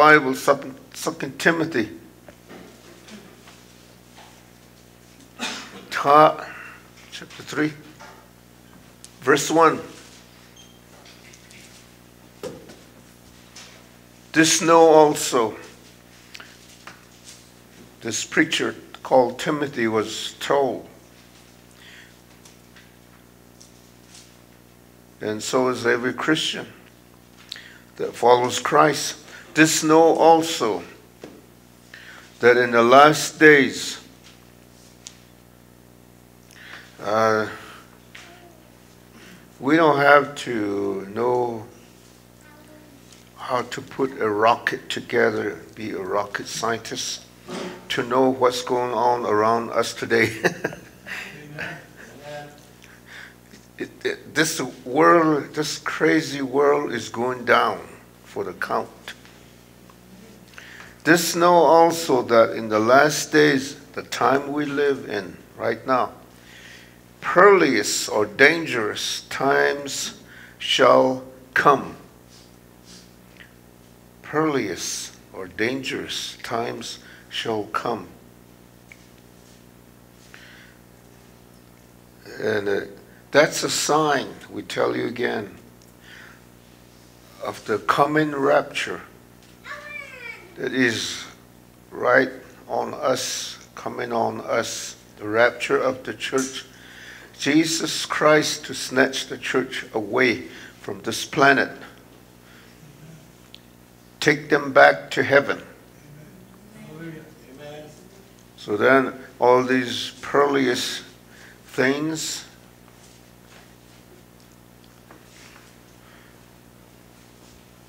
Bible, Second, Timothy. Chapter 3, verse 1. This know also, this preacher called Timothy was told, and so is every Christian that follows Christ. This know also that in the last days, uh, we don't have to know how to put a rocket together, be a rocket scientist, to know what's going on around us today. it, it, this world, this crazy world is going down for the count. This know also that in the last days, the time we live in right now, perilous or dangerous times shall come. Perilous or dangerous times shall come. And uh, that's a sign, we tell you again, of the coming rapture that is right on us, coming on us, the rapture of the church. Jesus Christ to snatch the church away from this planet, take them back to heaven. So then, all these perilous things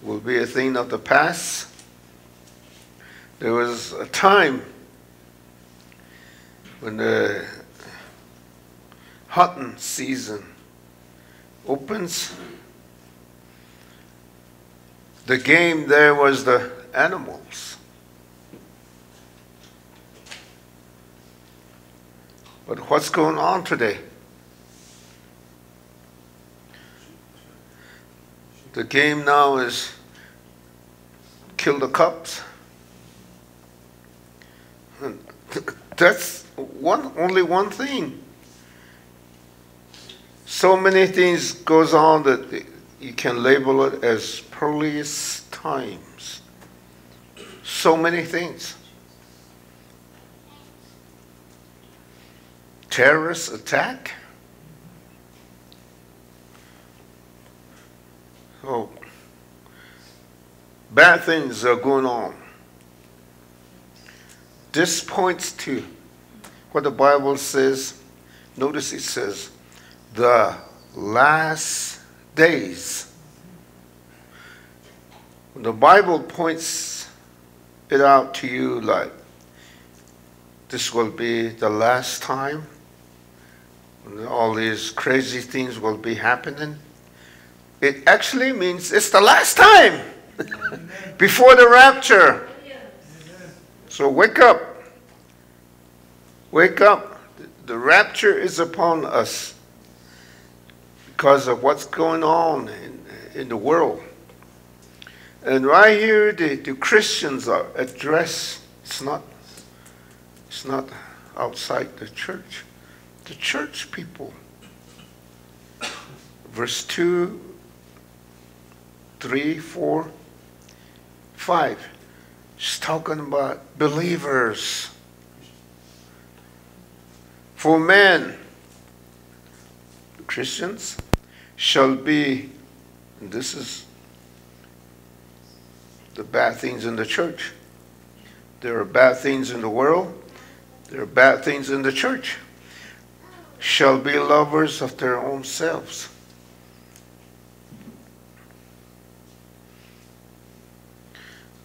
will be a thing of the past. There was a time when the hunting season opens. The game there was the animals. But what's going on today? The game now is kill the cubs. That's one only one thing. So many things goes on that you can label it as perilous times. So many things. Terrorist attack. So, bad things are going on. This points to what the Bible says. Notice it says, the last days. The Bible points it out to you like this will be the last time, all these crazy things will be happening it actually means it's the last time before the rapture. So wake up. Wake up. The rapture is upon us because of what's going on in, in the world. And right here, the, the Christians are addressed. It's not, it's not outside the church. The church people. Verse 2 three, four, five. She's talking about believers. For men, Christians, shall be, this is the bad things in the church. There are bad things in the world. There are bad things in the church. Shall be lovers of their own selves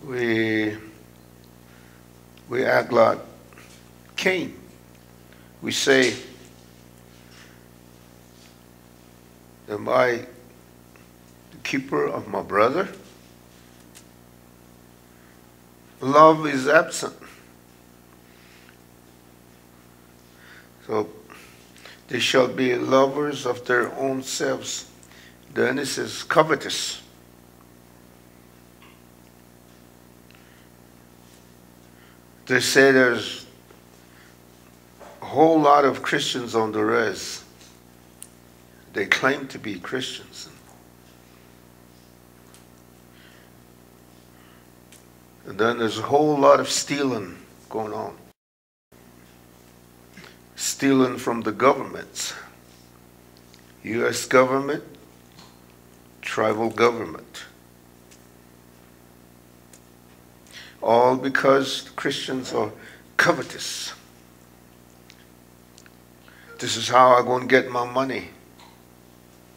we, we act like Cain. We say, Am I the keeper of my brother? Love is absent. So they shall be lovers of their own selves. Then it says covetous They say there's a whole lot of Christians on the res. They claim to be Christians. And then there's a whole lot of stealing going on. Stealing from the governments. U.S. government, tribal government. All because Christians are covetous. This is how I'm going to get my money.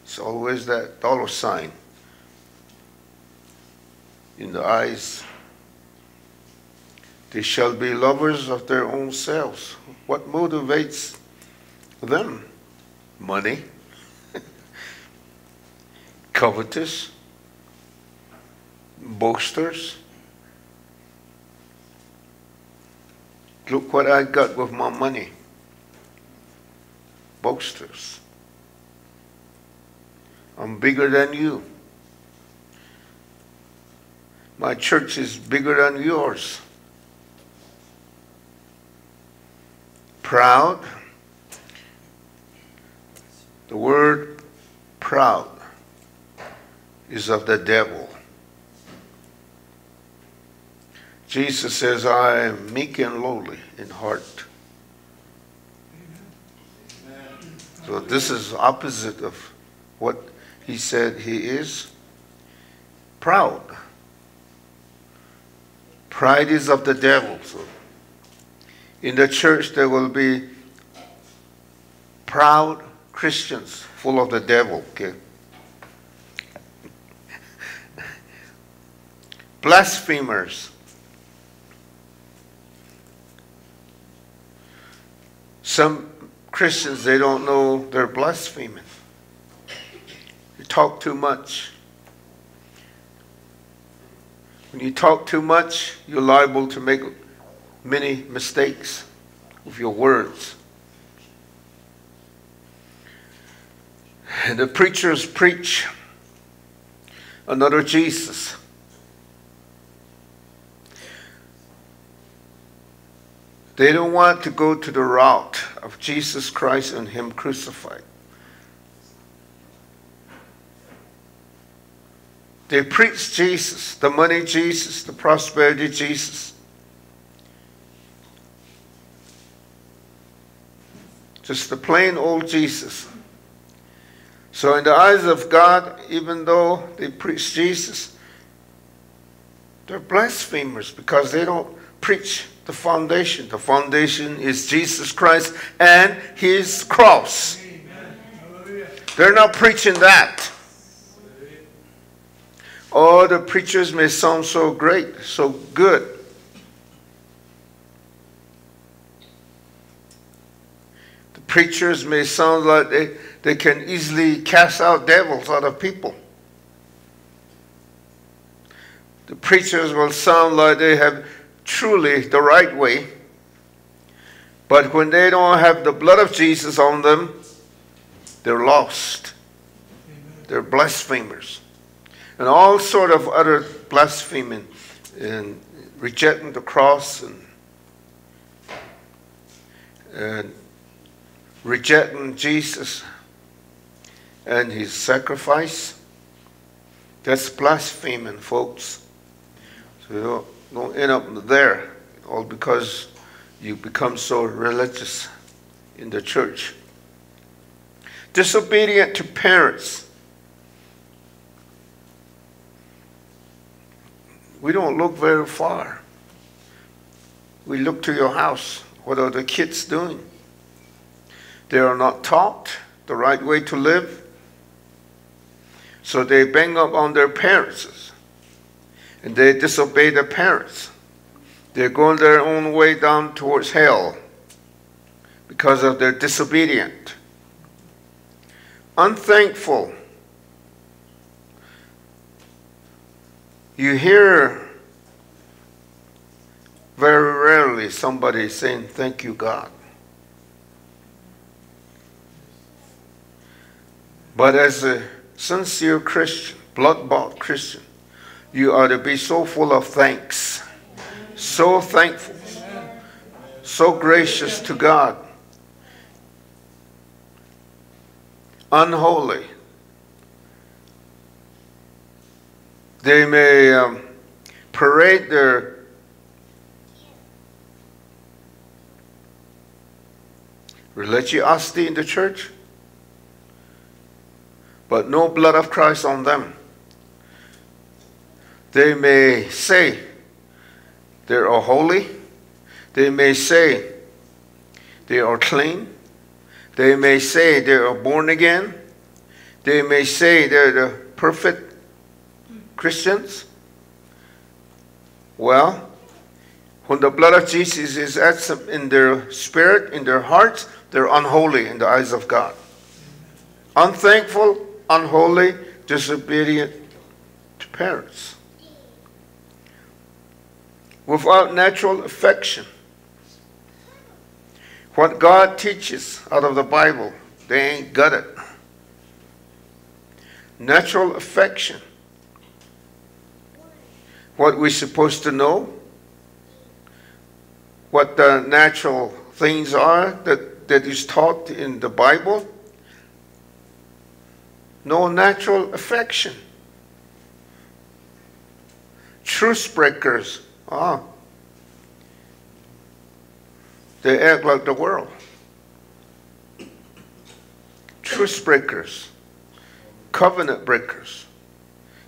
It's always that dollar sign in the eyes. They shall be lovers of their own selves. What motivates them? Money. Covetous. Boasters. Look what I got with my money. Boasters. I'm bigger than you. My church is bigger than yours. Proud. The word proud is of the devil. Jesus says, I am meek and lowly in heart. So this is opposite of what he said he is proud. Pride is of the devil. So in the church, there will be proud Christians full of the devil. Okay. Blasphemers. Some Christians, they don't know they're blaspheming You talk too much. When you talk too much, you're liable to make many mistakes with your words. And the preachers preach another Jesus. They don't want to go to the root of Jesus Christ and Him crucified. They preach Jesus, the money Jesus, the prosperity Jesus. Just the plain old Jesus. So, in the eyes of God, even though they preach Jesus, they're blasphemers because they don't preach the foundation. The foundation is Jesus Christ and His cross. They're not preaching that. All the preachers may sound so great, so good. The preachers may sound like they, they can easily cast out devils out of people. The preachers will sound like they have truly the right way. But when they don't have the blood of Jesus on them, they're lost. They're blasphemers and all sort of other blaspheming and rejecting the cross and, and rejecting Jesus and his sacrifice. That's blaspheming, folks. So don't end up there, all because you become so religious in the church. Disobedient to parents We don't look very far. We look to your house. What are the kids doing? They are not taught the right way to live. So they bang up on their parents and they disobey their parents. They're going their own way down towards hell because of their disobedient. Unthankful You hear very rarely somebody saying, Thank you, God. But as a sincere Christian, blood bought Christian, you ought to be so full of thanks, so thankful. so gracious to God, unholy. They may um, parade their religiosity in the church, but no blood of Christ on them. They may say they are holy. They may say they are clean. They may say they are born again. They may say they're the perfect Christians. Well, when the blood of Jesus is in their spirit, in their hearts, they're unholy in the eyes of God. Unthankful, unholy, disobedient to parents without natural affection. What God teaches out of the Bible, they ain't got it. Natural affection. What we're supposed to know, what the natural things are that, that is taught in the Bible. No natural affection. Truce breakers Ah. They act like the world. Truce breakers, covenant breakers,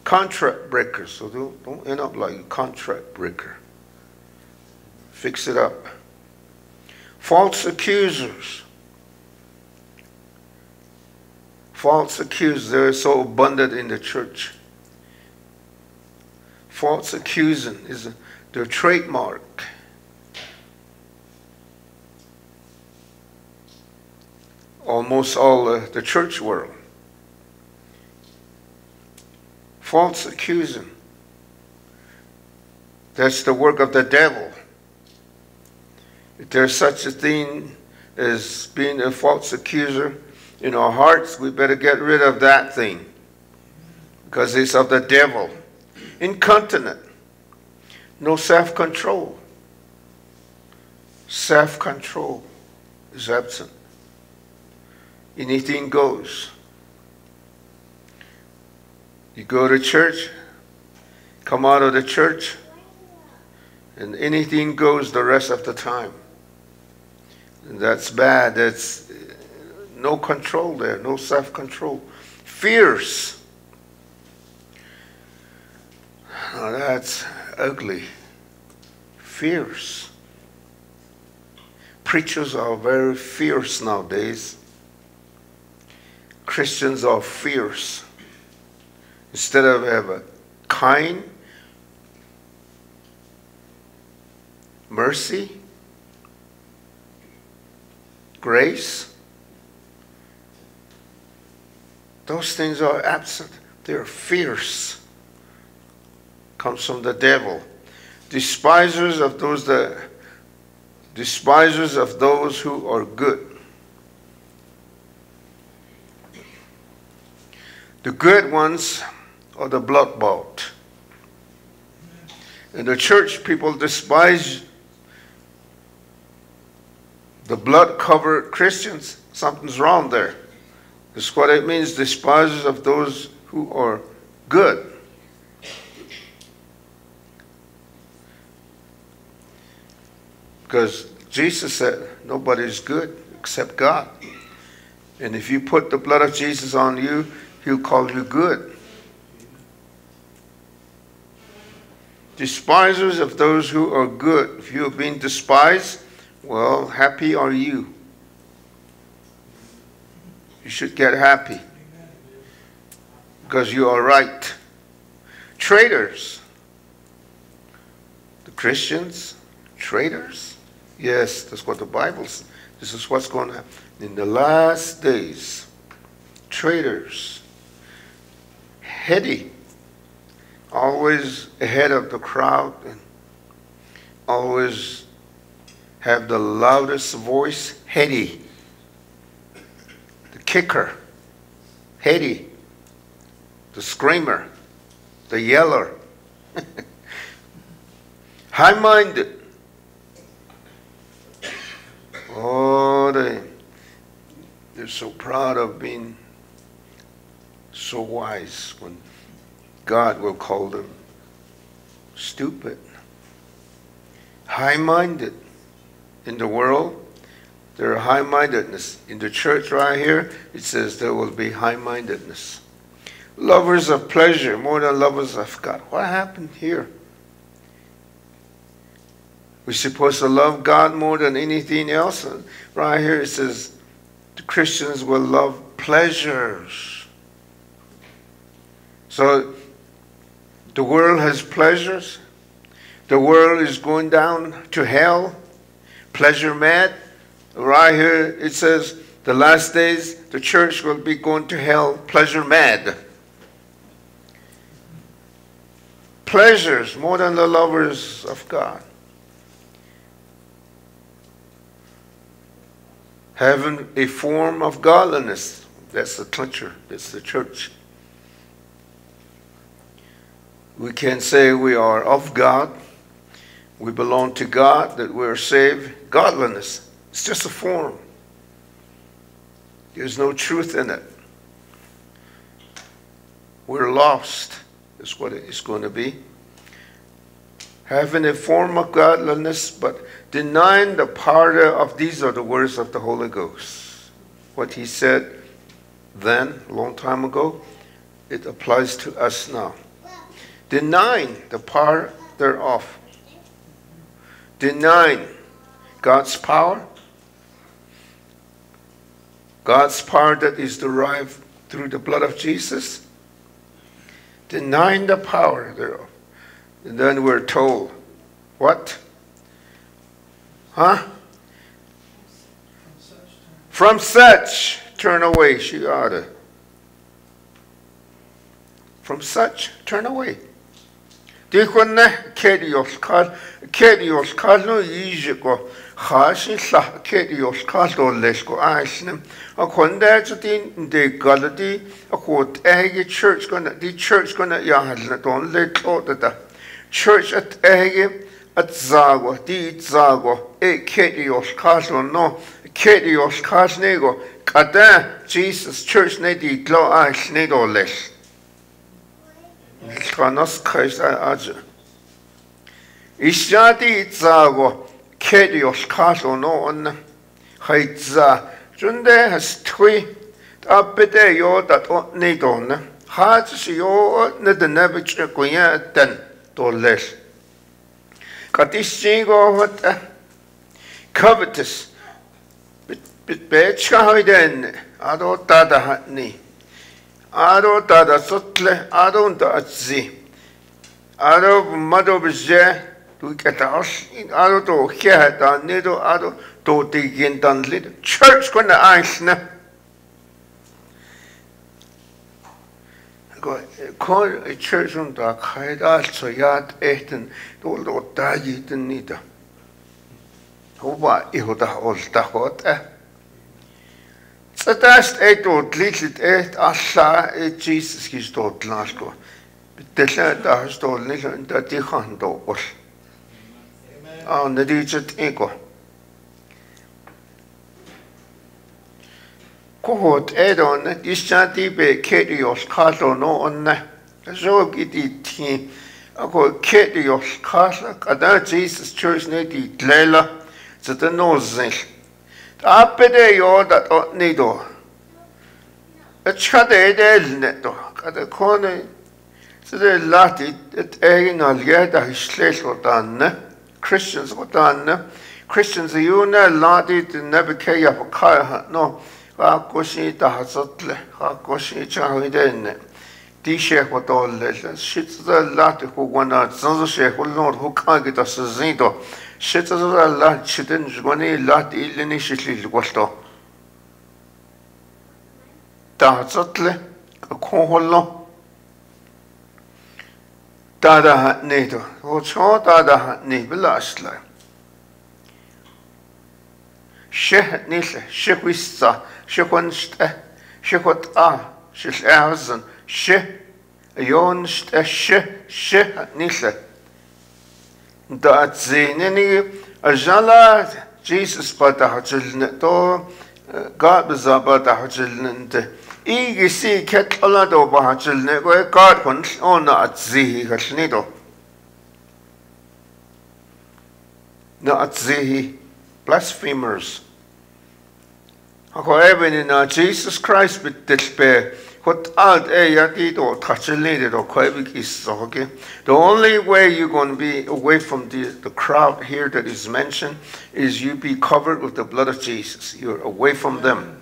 contract breakers. So don't, don't end up like a contract breaker. Fix it up. False accusers. False accusers, they're so abundant in the church. False accusing is a their trademark. Almost all uh, the church world. False accusing. That's the work of the devil. If there's such a thing as being a false accuser in our hearts, we better get rid of that thing because it's of the devil. Incontinent no self control. Self control is absent. Anything goes. You go to church, come out of the church, and anything goes the rest of the time. And that's bad. That's no control there, no self control. Fierce. Now that's ugly, fierce. Preachers are very fierce nowadays. Christians are fierce. Instead of a kind, mercy, grace, those things are absent. They're fierce comes from the devil. Despisers of those that despisers of those who are good. The good ones are the blood bought. In the church, people despise the blood covered Christians. Something's wrong there. That's what it means, despisers of those who are good. Because Jesus said, nobody's good except God. And if you put the blood of Jesus on you, he'll call you good. Despisers of those who are good. If you have been despised, well, happy are you. You should get happy because you are right. Traitors. The Christians, traitors. Yes, that's what the Bible says. This is what's going to happen. In the last days, traitors, heady, always ahead of the crowd, and always have the loudest voice, heady. The kicker, heady. The screamer, the yeller. High minded Oh, they, they're so proud of being so wise when God will call them stupid, high-minded. In the world, there high-mindedness. In the church right here, it says there will be high-mindedness. Lovers of pleasure more than lovers of God. What happened here? We're supposed to love God more than anything else. And right here it says the Christians will love pleasures. So the world has pleasures. The world is going down to hell, pleasure mad. Right here it says the last days the church will be going to hell, pleasure mad. Pleasures more than the lovers of God. Having a form of godliness. That's the culture. That's the church. We can say we are of God, we belong to God, that we're saved. Godliness, it's just a form. There's no truth in it. We're lost, is what it's going to be. Having a form of godliness, but denying the power of these are the words of the Holy Ghost. What he said then, a long time ago, it applies to us now denying the power thereof, denying God's power, God's power that is derived through the blood of Jesus, denying the power thereof. And then we're told, what? Huh? From such, turn away, she oughta. From such, turn away. Dikwanne kedios kal kedios kalno yijiko hasin la kedios kaldo lesko aisnem a konda tin de galadi a quote ege church gonna the church gonna yahalna don le klota church at ege at zago di zago e kedios kaso no kedyos kas nego, kada Jesus church ne di glo a ne do les kanos kais az isha di zago kedios kaso no on. Haitza junde has twi apede yo dat ne don ha tsi yo ne de ne koyen ten. told us. Katissi gohota covetous. Bit betska hoiden. Ado tada hatni. Ado tada sotle. Ado unta atzi. Ado mado bizze. Du keta os. Ado to keheta nido. Ado to tigintan lido. Church kuna aishna. кой ичсэн да хайд also яд эхтэн дул удаа житэн нида хуба ихуда олда хот цатаст эдүүд лилэд эт алла Jesus Христос длаалгүй битэлэ дахстол нил энэ тихэн доол аа нэдэж эго kohot eron dishanti pe kerios kaso no onna zogi di ti ako kerios kaso kada Jesus church ne di tlela zata no zel apede yo dat ot ne do etchade edel ne do kada kone zata lati et egin al yeda hishlesh otanne Christians otanne Christians yuna lati Nebuchadnezzar no haa koshi taha tsatle, haa koshi chahi dene, ti shekho tolle, shitza lati kukwana tsanza shekho lor hukaan kita sazinto, shitza lati chitin zgwani lati ilini shitli lgwalto. Taha tsatle, konghollo, tadaha nito, hocho tadaha nibila aslai. Шех нил, шех висца, шех онште, шех от а, шех эвзен, шех йонште, шех, шех нил. Да отзинени, ажала Jesus бата хожилне, то God за бата хожилнэнде. Игиси кетлала до бахажилне, гой God хүн она отзихи хэлнэ до. На отзихи. Blasphemers. Even in Jesus Christ bitilpe what alt e yati do tachilide do kwebik is okay. The only way you're going to be away from the, the crowd here that is mentioned is you be covered with the blood of Jesus. You're away from them.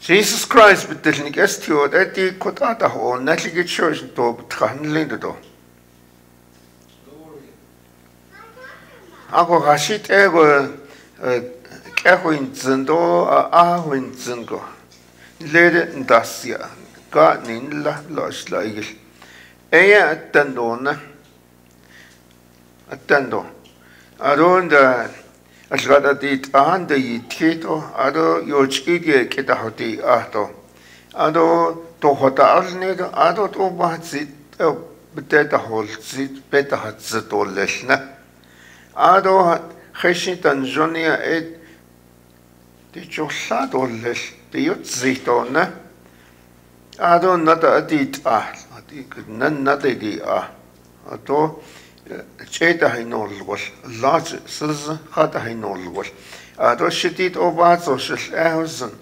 Jesus Christ with the bitilnik estio eti kotata ho natlige church do tkanlinde do. 아고 가시 대고 깨고인 진도 아고인 진고 레데 다스야 가닌 라 로슬라이글 에야 딴도나 딴도 아론다 아스가다디 안데 이티도 아도 요치기게 기다하디 아도 아도 또 호다 알네도 아도 또 바지 베다 홀지 베다 하지 돌레스나 Ado Heshi Tanzania et di chulla dollel di yutzitona. Ado nata adit ah. Adi nan nata di ah. Ado чэйта хайнуулгуул лож сэлс хата хайнуулгуул а то э, шитит обаацуушл аавсан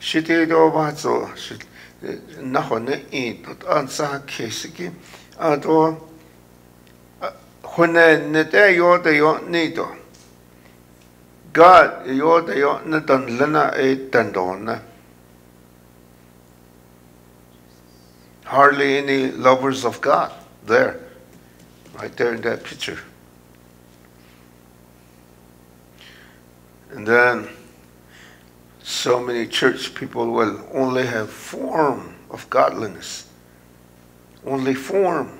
шитит обаацуушл э, нахоне ин тот анса кесги а то Hune nete yo te yo nito. God yo te yo netan lena e tendona. Hardly any lovers of God there, right there in that picture. And then so many church people will only have form of godliness, only form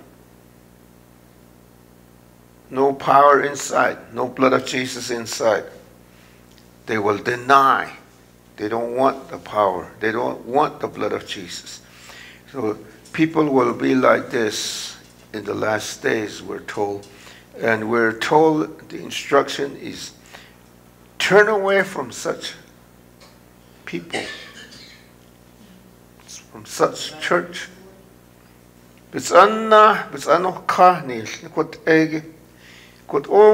no power inside, no blood of Jesus inside they will deny. They don't want the power. They don't want the blood of Jesus. So people will be like this in the last days, we're told. And we're told the instruction is turn away from such people, from such church.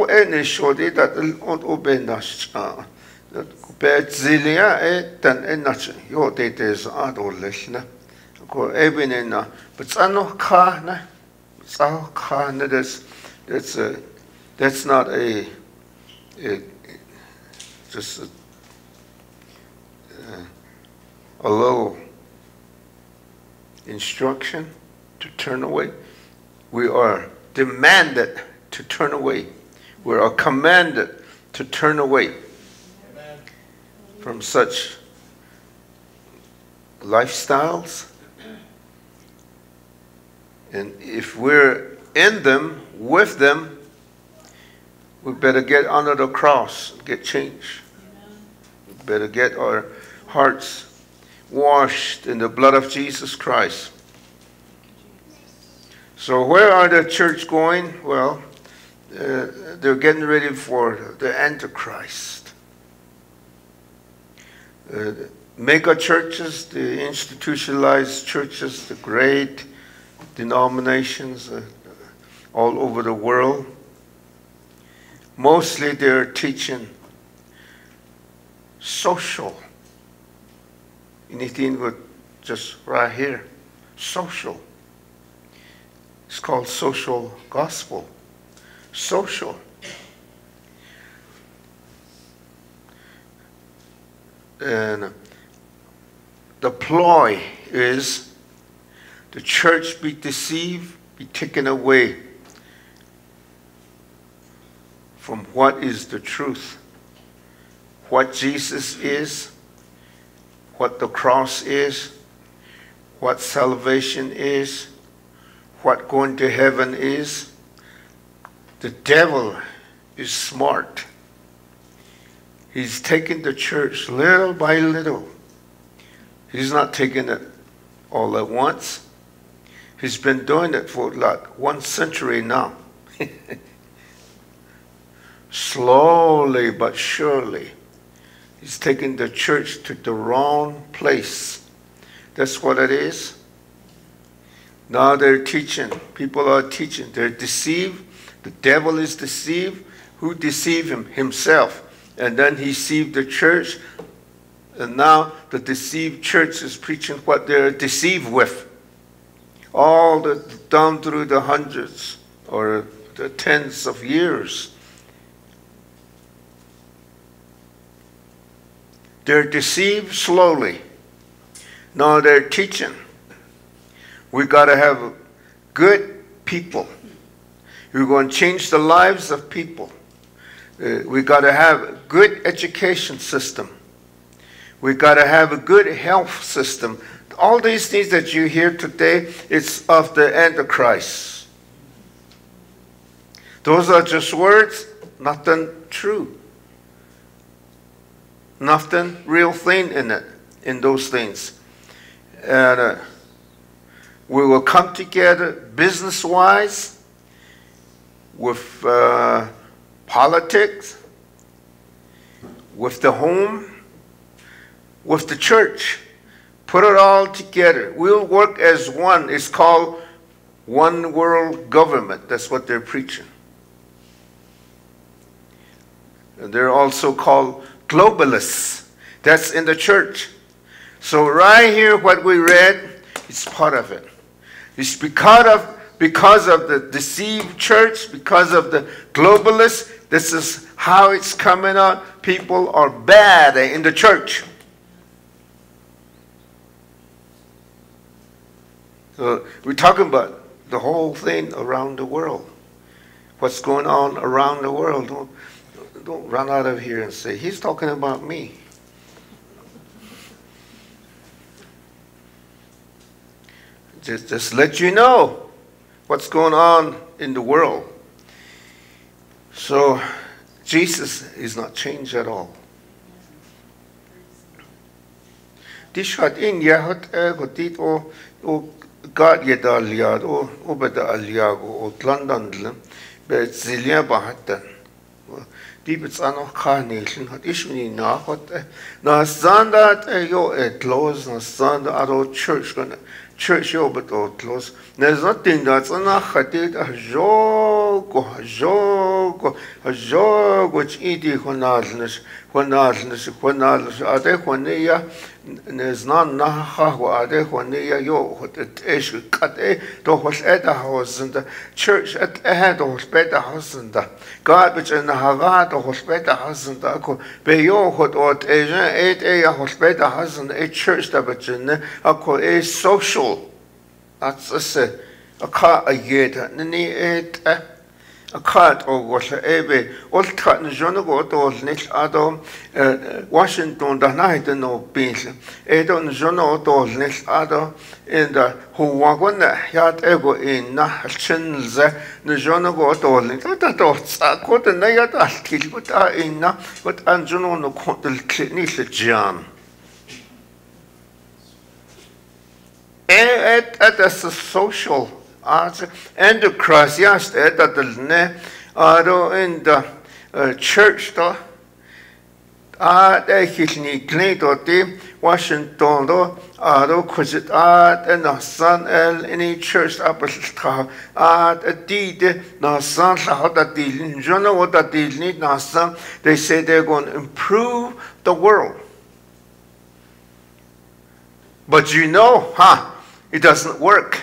Ene shodi dat on obenash Bezilia e tan e nach yo te te sa do leshna ko ebine na. But ano ka na. Sa ka na. That's that's a that's not a, a just a, uh, a little instruction to turn away. We are demanded to turn away we are commanded to turn away from such lifestyles. And if we're in them, with them, we better get under the cross, get changed. We better get our hearts washed in the blood of Jesus Christ. So, where are the church going? Well, they're getting ready for the Antichrist uh, mega churches, the institutionalized churches, the great denominations uh, all over the world. Mostly they're teaching social. Anything but just right here, social. It's called social gospel. Social. and the ploy is the church be deceived, be taken away from what is the truth, what Jesus is, what the cross is, what salvation is, what going to heaven is. The devil is smart. He's taking the church little by little. He's not taking it all at once. He's been doing it for like one century now. slowly but surely, he's taking the church to the wrong place. That's what it is. Now they're teaching. People are teaching. They're deceived. The devil is deceived. Who deceived him? Himself. And then he deceived the church. And now the deceived church is preaching what they're deceived with. All the down through the hundreds or the tens of years. They're deceived slowly. Now they're teaching. We've got to have good people. We're going to change the lives of people. Uh, we got to have a good education system. We got to have a good health system. All these things that you hear today, it's of the Antichrist. Those are just words, nothing true. Nothing real thing in it, in those things. And uh, we will come together business wise with uh, politics, with the home, with the church. Put it all together. We'll work as one. It's called one world government. That's what they're preaching. And they're also called globalists. That's in the church. So right here, what we read, it's part of it. It's because of because of the deceived church, because of the globalists. This is how it's coming out. People are bad in the church. So we're talking about the whole thing around the world. What's going on around the world. Don't, don't run out of here and say, he's talking about me. Just, just let you know what's going on in the world. So Jesus is not changed at all. Dis gaat in ja het ego dit o o God je da liad o o beda aliago o tlandandle be zilia bahatan. Die bets an noch kaneln hat ich mir nach hat na standard yo et los na standard ado church gonna church but outlaws. There's nothing that's an achatit жог жогоч иди хунаалнаш хунаалнаш хунаалнаш. Адэ хуния не знан нахаху адэ хуния ё хот эш катэ то хол эда хаусанда church at эхэд хол бэда хаусанда garbage and hagat хол бэда хаусанда ако бе ё хот от эжэ эд э хол бэда хаусан э church да бэчэн ако э social that's a ка агета нэ эд э akad ogosha ebe oltka njono go to olnich ado eh, Washington da naite no pins edo njono to olnich ado in da huwagon yat ego in na chinze njono go to olnich ta to tsa ko de na yat alkil go ta in na anjono no ko del klini se et eh, eh, at as social us and the ne uh, aro in the uh, church to at uh, a de hilni klin to the Washington do aro kuzit a de na san el in church apostol a de de na san la da dilin jono a da dilni na san they say they're going to improve the world. But you know huh it doesn't work.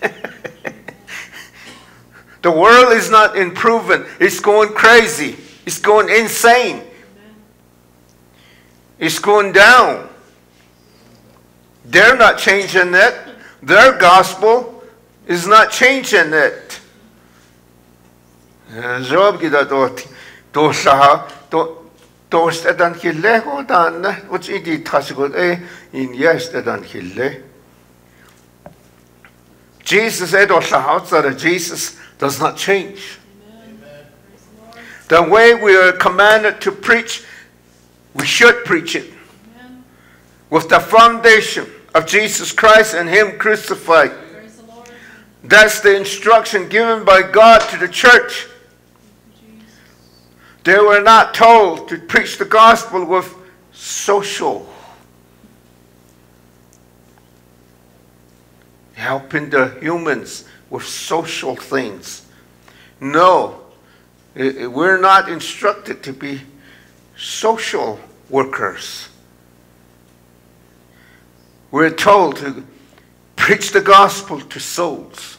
the world is not improving, it's going crazy, it's going insane, it's going down. They're not changing it, their gospel is not changing it. Job kita to to sa to to stadan kille ko dan which idi tasigot e eh? in yes. Jesus of Jesus does not change. Amen. The way we are commanded to preach, we should preach it Amen. with the foundation of Jesus Christ and Him crucified. That's the instruction given by God to the church. They were not told to preach the gospel with social helping the humans with social things. No, we're not instructed to be social workers. We're told to preach the gospel to souls.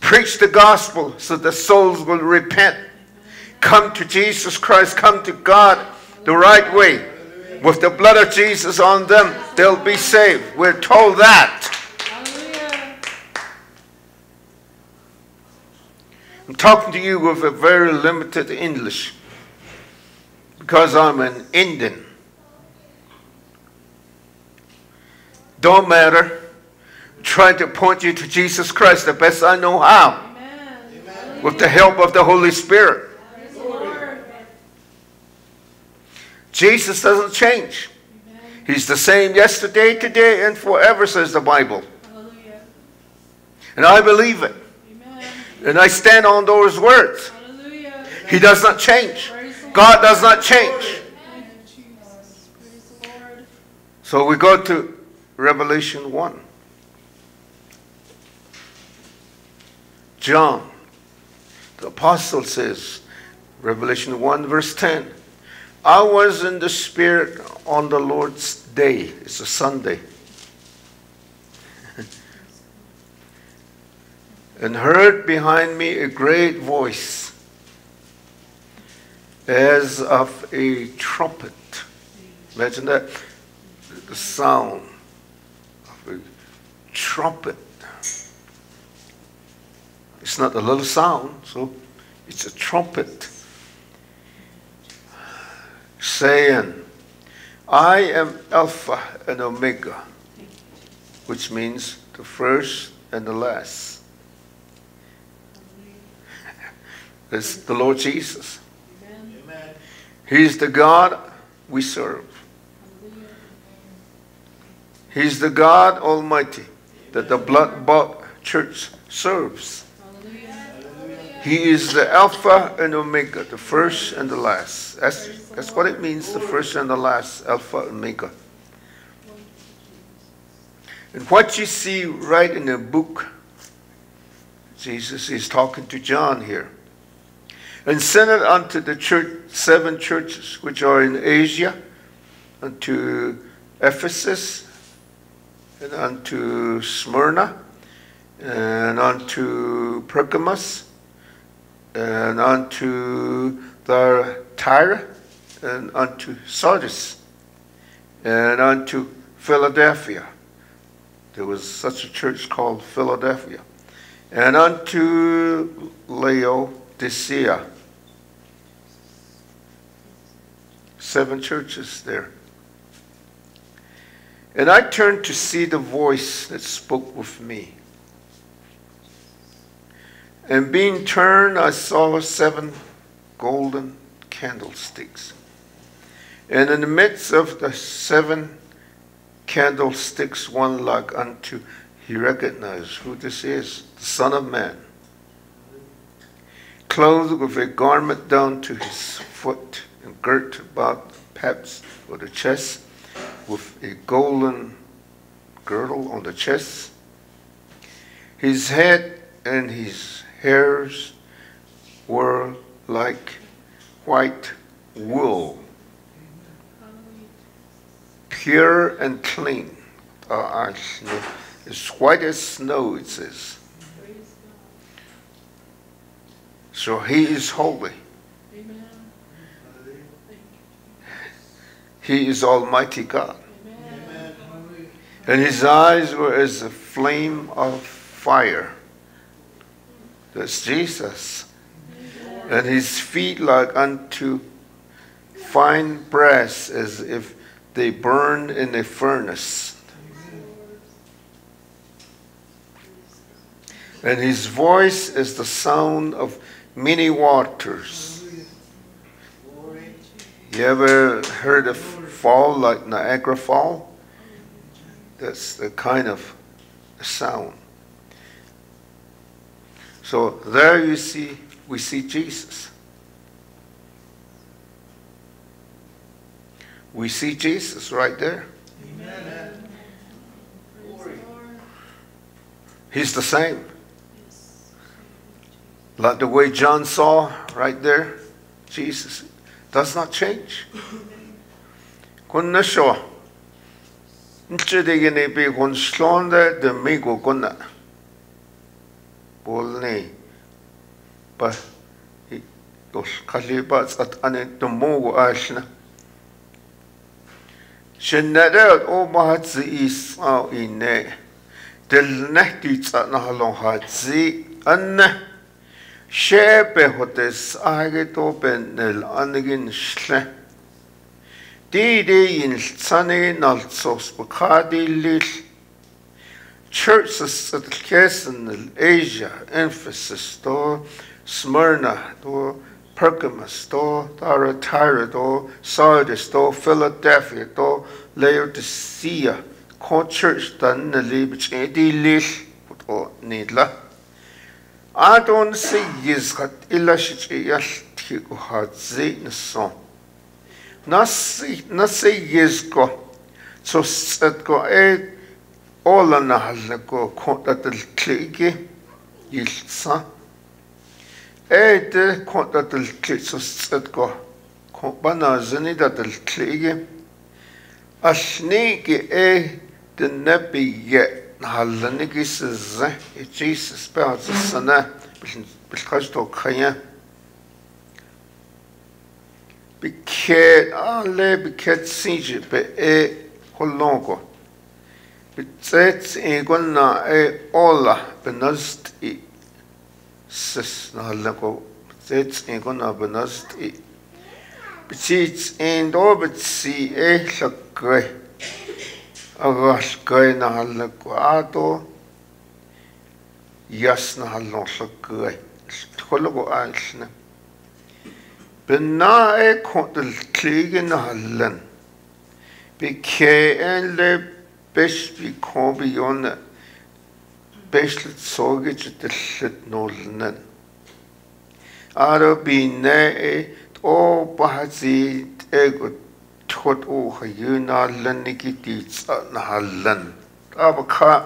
Preach the gospel so the souls will repent. Come to Jesus Christ, come to God the right way. With the blood of Jesus on them, they'll be saved. We're told that. I'm talking to you with a very limited English because I'm an Indian. Don't matter. trying to point you to Jesus Christ the best I know how. Amen. With the help of the Holy Spirit. Jesus doesn't change. Amen. He's the same yesterday, today, and forever, says the Bible. Hallelujah. And I believe it. And I stand on those words. Hallelujah. He does not change. God does not change. So we go to Revelation 1. John, the apostle says, Revelation 1, verse 10, I was in the Spirit on the Lord's day. It's a Sunday. And heard behind me a great voice as of a trumpet. Imagine that the sound of a trumpet. It's not a little sound, so it's a trumpet saying, I am Alpha and Omega, which means the first and the last. That's the Lord Jesus. Amen. He's the God we serve. He's the God Almighty that the blood bought church serves. He is the Alpha and Omega, the first and the last. That's, that's what it means, the first and the last, Alpha and Omega. And what you see right in the book, Jesus is talking to John here. And send it unto the church, seven churches which are in Asia, unto Ephesus, and unto Smyrna, and unto Pergamos, and unto Thyatira, and unto Sardis, and unto Philadelphia. There was such a church called Philadelphia. And unto Laodicea. Seven churches there. And I turned to see the voice that spoke with me. And being turned, I saw seven golden candlesticks. And in the midst of the seven candlesticks, one like unto, he recognized who this is the Son of Man, clothed with a garment down to his foot, and girt about paps or the chest with a golden girdle on the chest. His head and his hairs were like white wool, pure and clean. Uh, as white as snow, it says. So he is holy. He is Almighty God. Amen. And his eyes were as a flame of fire. That's Jesus. And his feet like unto fine brass, as if they burn in a furnace. And his voice is the sound of many waters. You ever heard of fall like Niagara Fall? That's the kind of sound. So there you see, we see Jesus. We see Jesus right there. He's the same. Like the way John saw right there, Jesus does not change. kunnaso nchidegini bi kunslonde de migu kunna bolni ba тул калиба цатаны тумугу аашна шиннарэ о махац ис а ине дэлнэхти цанахлон хаци анна. Шэпэ хотес агэ топен нэл анэгин шлэ дидиинлцаны налцос бкадиллил churches at Kesson Asia emphasis to Smyrna to Pergamus to Thyatira to Sardis to Philadelphia to Laodicea. Ko church dan libch edilil to nidla. Adon se yizgat ilashich yalthi ko hadzi nson насигиско цусцатко э оланааллако котаталтиги илса. Эт котаталти цусцатко компаназни даталтиги алниги э днапиге наалланигисэзэ ичисс э, пэатсана бэлхаж токхая bikhet ale ah, bikhet sinje pe e kolongo bitsets e gonna e ola benast i sis na lako bitsets e gonna benast i. Bitsits en do bitsi e lakre. Agalkay na lako ato yas na lako lakre. Kolongo alna benae kundel kligen hallen. Bekäle best vi kombion bestlet sorgit dillet nullen. Arabine e o bahazit ego tut o hajunallen nikitits hallen. Abaka.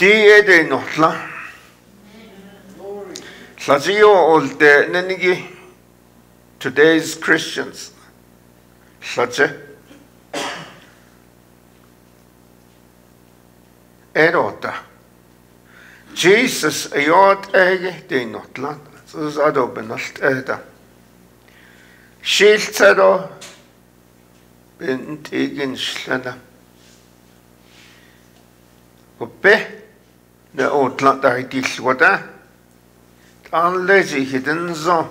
Det er det nok langt. Ti e de nenigi today's Christians. Sache Erota. Jesus ayot ege de notlan så sa det benalt eda Schilzero bint igen slana. Oppe na otla da hitil wada. Alle sihidenso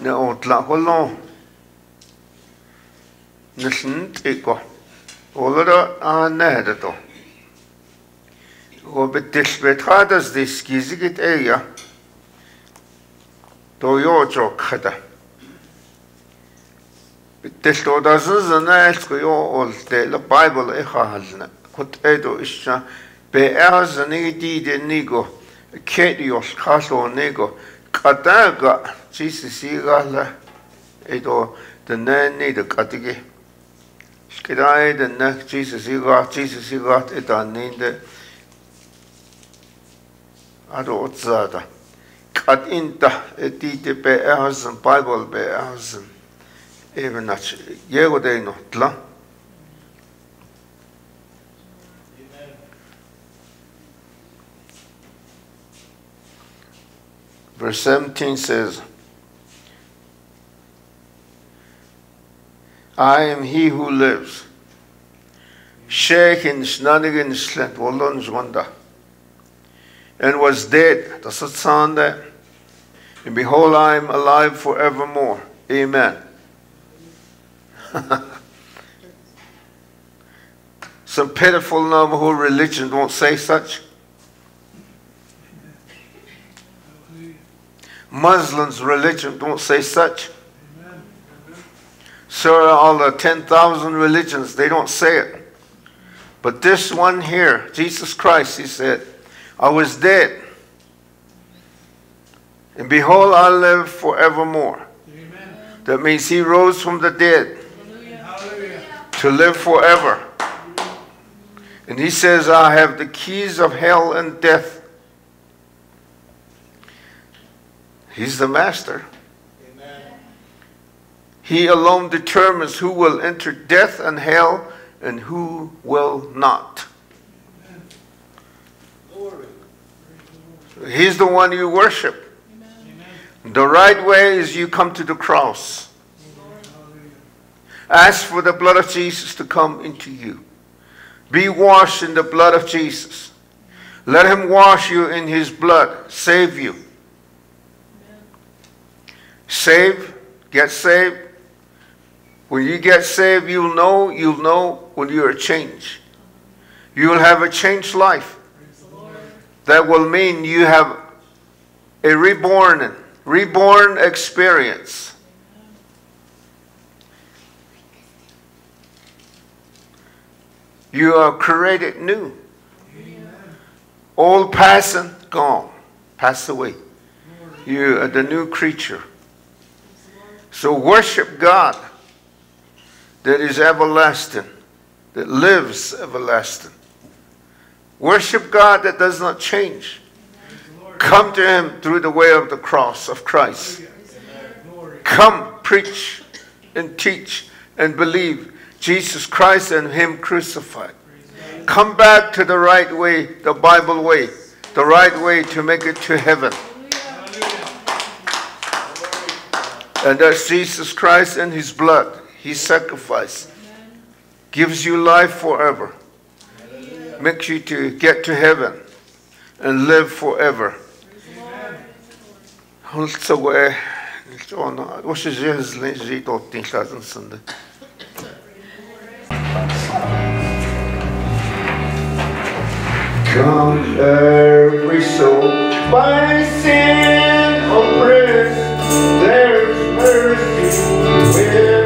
ne otlakolo nesnt iko. Olera anehedeto. Obetilbetradas diskizigit eya. Toyocho khada. Betiltodasızına elçiyo olte la Bible e ehalna. Kut edo isha Be erzanigi dide nigo. ketios kaso nigo. Nigo. Kataga chisi siga la edo the nani the katigi. Shkidai the nek chisi siga chisi siga eta ninde ado otzada. Katinta etite pe ehasen Bible pe ehasen. Even nach jego deino tlan. Verse 17 says, I am he who lives. Shaking, snanigan, slent, wallons wonder. And was dead. Does it sound that? And behold, I am alive forevermore. Amen. Some pitiful who religion won't say such. Muslims' religion don't say such. So all the 10,000 religions, they don't say it. But this one here, Jesus Christ, he said, I was dead. And behold, I live forevermore. That means he rose from the dead to live forever. And he says, I have the keys of hell and death. He's the master. Amen. He alone determines who will enter death and hell and who will not. He's the one you worship. Amen. The right way is you come to the cross. Ask for the blood of Jesus to come into you. Be washed in the blood of Jesus. Let him wash you in his blood. Save you. Save, get saved. When you get saved, you'll know, you'll know when you're changed. You will have a changed life. That will mean you have a reborn, reborn experience. You are created new. Old passing, gone, pass away. You are the new creature. So worship God that is everlasting, that lives everlasting. Worship God that does not change. Come to Him through the way of the cross of Christ. Come, preach and teach and believe Jesus Christ and Him crucified. Come back to the right way, the Bible way, the right way to make it to heaven. And that's Jesus Christ and His blood, His sacrifice, gives you life forever, makes you to get to heaven and live forever. Also, eh, was is Jesus leży to ten laten sunde. Come every soul by sin. Yeah.